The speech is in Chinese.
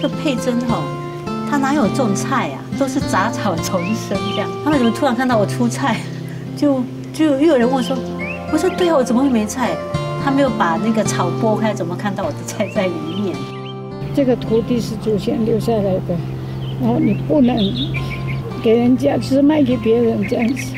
这佩珍哈，他哪有种菜啊？都是杂草 丛生这样。他们怎么突然看到我出菜，就就又有人问说，我说对啊，我怎么会没菜？他没有把那个草拨开，怎么看到我的菜在里面？这个土地是祖先留下来的，然后你不能给人家，只是卖给别人这样子。